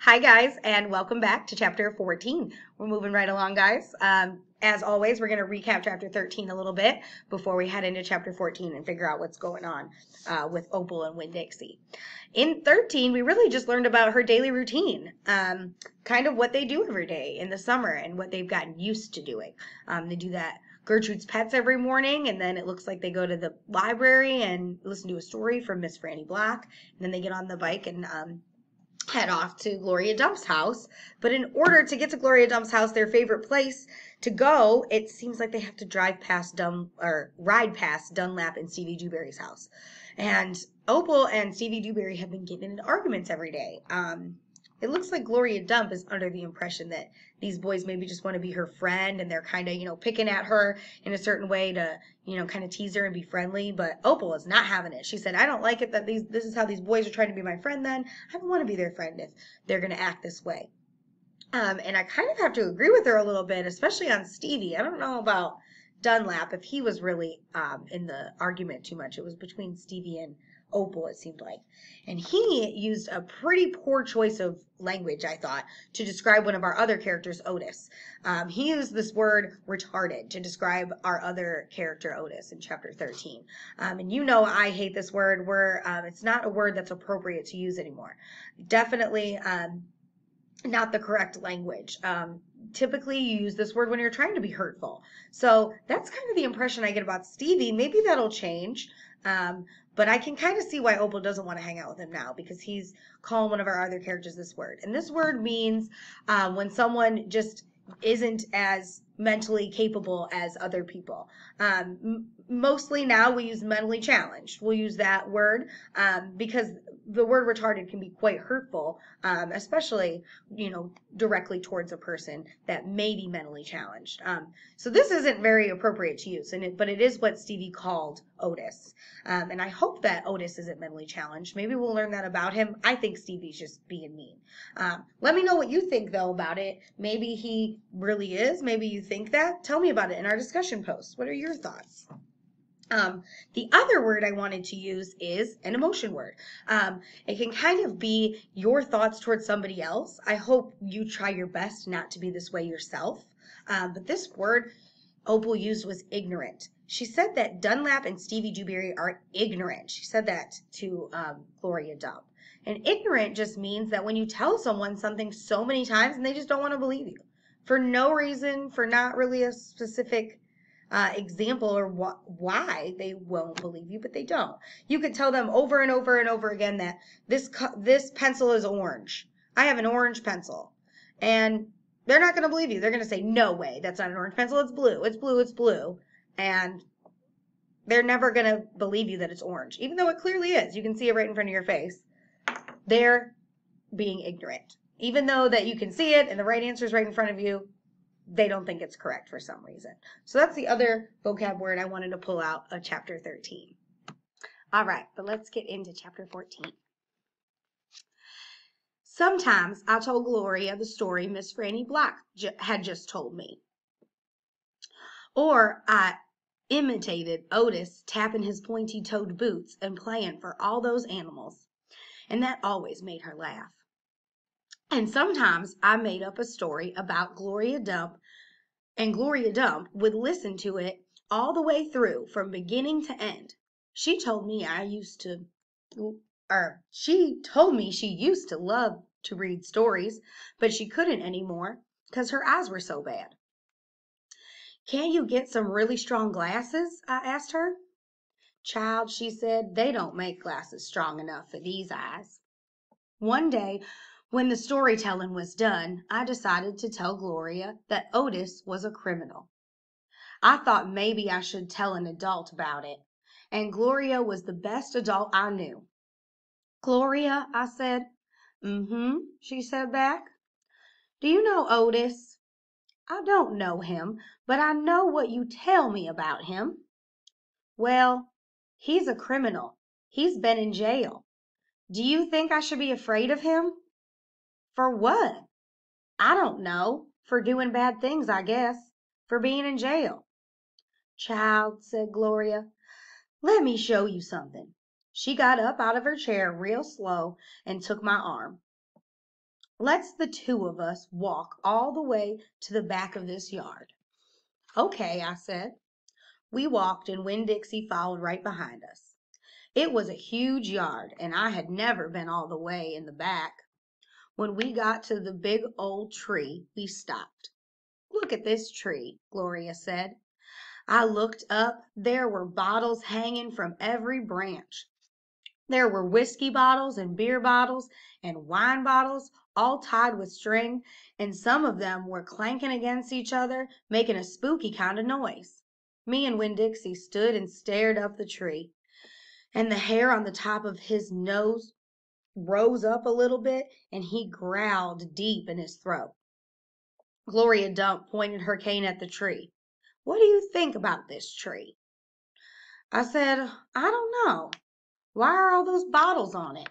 Hi, guys, and welcome back to chapter 14. We're moving right along, guys. Um, as always, we're going to recap chapter 13 a little bit before we head into chapter 14 and figure out what's going on uh, with Opal and Winn-Dixie. In 13, we really just learned about her daily routine, um, kind of what they do every day in the summer and what they've gotten used to doing. Um, they do that Gertrude's Pets every morning, and then it looks like they go to the library and listen to a story from Miss Franny Block, and then they get on the bike and um, head off to Gloria Dump's house. But in order to get to Gloria Dump's house, their favorite place to go, it seems like they have to drive past Dun or ride past Dunlap and Stevie Dewberry's house. And Opal and Stevie Dewberry have been getting into arguments every day. Um, it looks like Gloria Dump is under the impression that these boys maybe just want to be her friend and they're kind of, you know, picking at her in a certain way to, you know, kind of tease her and be friendly. But Opal is not having it. She said, I don't like it that these, this is how these boys are trying to be my friend then. I don't want to be their friend if they're going to act this way. Um, and I kind of have to agree with her a little bit, especially on Stevie. I don't know about Dunlap if he was really um, in the argument too much. It was between Stevie and Opal, it seemed like. And he used a pretty poor choice of language, I thought, to describe one of our other characters, Otis. Um, he used this word retarded to describe our other character, Otis, in chapter 13. Um, and you know I hate this word where um, it's not a word that's appropriate to use anymore. Definitely um, not the correct language. Um, typically you use this word when you're trying to be hurtful. So that's kind of the impression I get about Stevie. Maybe that'll change. Um, but I can kind of see why Opal doesn't want to hang out with him now because he's calling one of our other characters this word. And this word means um, when someone just isn't as mentally capable as other people. Um, m- mostly now we use mentally challenged. We'll use that word um, because the word retarded can be quite hurtful, um, especially you know directly towards a person that may be mentally challenged. Um, so this isn't very appropriate to use, and it, but it is what Stevie called Otis, um, and I hope that Otis isn't mentally challenged. Maybe we'll learn that about him. I think Stevie's just being mean. Um, let me know what you think though about it. Maybe he really is. Maybe you think that. Tell me about it in our discussion post. What are your thoughts? Um, the other word I wanted to use is an emotion word. Um, it can kind of be your thoughts towards somebody else. I hope you try your best not to be this way yourself. Um, but this word Opal used was ignorant. She said that Dunlap and Stevie Dewberry are ignorant. She said that to um, Gloria Dump. And ignorant just means that when you tell someone something so many times and they just don't want to believe you for no reason, for not really a specific uh, example or wh- why they won't believe you, but they don't. You could tell them over and over and over again that this this pencil is orange. I have an orange pencil, and they're not going to believe you. They're going to say, "No way, that's not an orange pencil. It's blue. It's blue. It's blue," and they're never going to believe you that it's orange, even though it clearly is. You can see it right in front of your face. They're being ignorant, even though that you can see it and the right answer is right in front of you they don't think it's correct for some reason. So that's the other vocab word I wanted to pull out of chapter 13. All right, but let's get into chapter 14. Sometimes I told Gloria the story Miss Franny Block had just told me. Or I imitated Otis tapping his pointy toed boots and playing for all those animals. And that always made her laugh. And sometimes I made up a story about Gloria Dump, and Gloria Dump would listen to it all the way through from beginning to end. She told me I used to, or she told me she used to love to read stories, but she couldn't anymore because her eyes were so bad. Can't you get some really strong glasses? I asked her. Child, she said, they don't make glasses strong enough for these eyes. One day, when the storytelling was done, I decided to tell Gloria that Otis was a criminal. I thought maybe I should tell an adult about it, and Gloria was the best adult I knew. Gloria, I said. Mm-hmm, she said back. Do you know Otis? I don't know him, but I know what you tell me about him. Well, he's a criminal. He's been in jail. Do you think I should be afraid of him? For what? I don't know. For doing bad things, I guess. For being in jail. Child, said Gloria, let me show you something. She got up out of her chair real slow and took my arm. Let's the two of us walk all the way to the back of this yard. Okay, I said. We walked and Winn Dixie followed right behind us. It was a huge yard and I had never been all the way in the back. When we got to the big old tree, we stopped. Look at this tree, Gloria said. I looked up. There were bottles hanging from every branch. There were whiskey bottles and beer bottles and wine bottles, all tied with string, and some of them were clanking against each other, making a spooky kind of noise. Me and Winn Dixie stood and stared up the tree, and the hair on the top of his nose rose up a little bit, and he growled deep in his throat. Gloria Dump pointed her cane at the tree. What do you think about this tree? I said, I don't know. Why are all those bottles on it?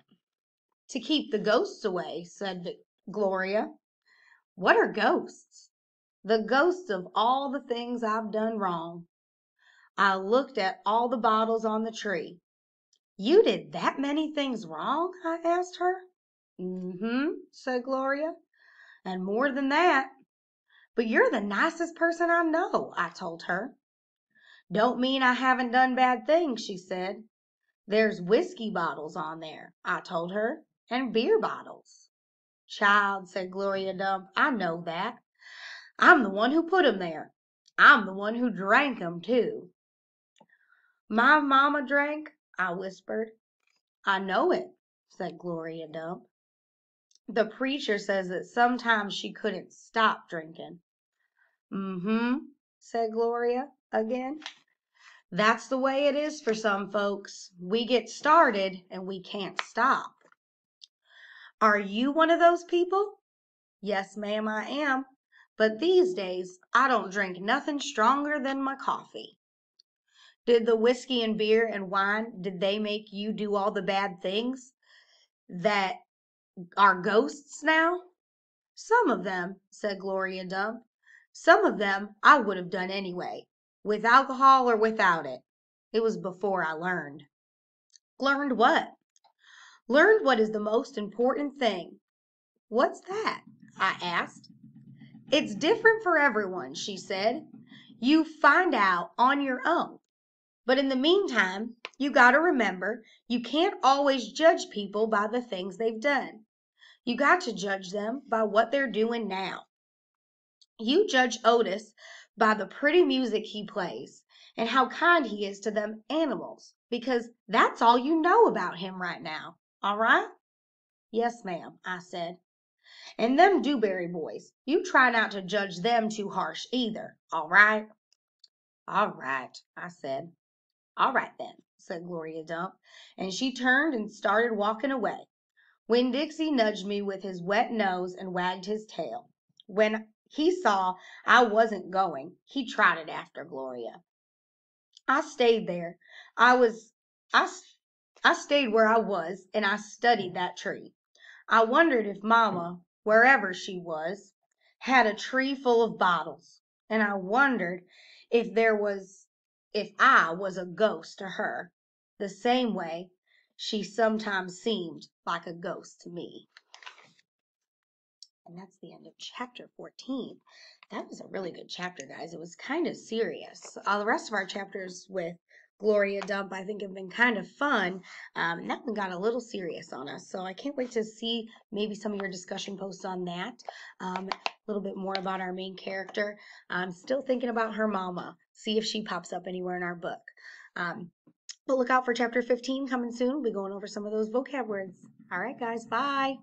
To keep the ghosts away, said Gloria. What are ghosts? The ghosts of all the things I've done wrong. I looked at all the bottles on the tree. You did that many things wrong? I asked her. Mm-hmm, said Gloria. And more than that. But you're the nicest person I know, I told her. Don't mean I haven't done bad things, she said. There's whiskey bottles on there, I told her, and beer bottles. Child, said Gloria Dump, I know that. I'm the one who put 'em there. I'm the one who drank 'em, too. My mamma drank, I whispered. I know it, said Gloria Dump. The preacher says that sometimes she couldn't stop drinking. Mm-hmm, said Gloria again. That's the way it is for some folks. We get started and we can't stop. Are you one of those people? Yes, ma'am, I am. But these days, I don't drink nothing stronger than my coffee. Did the whiskey and beer and wine, did they make you do all the bad things that are ghosts now? Some of them, said Gloria Dump. Some of them I would have done anyway, with alcohol or without it. It was before I learned. Learned what? Learned what is the most important thing. What's that? I asked. It's different for everyone, she said. You find out on your own. But in the meantime, you got to remember you can't always judge people by the things they've done. You got to judge them by what they're doing now. You judge Otis by the pretty music he plays and how kind he is to them animals, because that's all you know about him right now. All right? Yes, ma'am, I said. And them Dewberry boys, you try not to judge them too harsh either. All right? All right, I said. All right then, said Gloria Dump, and she turned and started walking away. Winn Dixie nudged me with his wet nose and wagged his tail. When he saw I wasn't going. He trotted after Gloria. I stayed there. I was I I stayed where I was and I studied that tree. I wondered if Mama, wherever she was, had a tree full of bottles, and I wondered if there was if I was a ghost to her, the same way she sometimes seemed like a ghost to me. And that's the end of chapter 14. That was a really good chapter, guys. It was kind of serious. All the rest of our chapters with Gloria Dump, I think, have been kind of fun. Um, that one got a little serious on us. So I can't wait to see maybe some of your discussion posts on that. Um, a little bit more about our main character. I'm still thinking about her mama. See if she pops up anywhere in our book. Um, but look out for chapter 15 coming soon. We'll be going over some of those vocab words. All right, guys. Bye.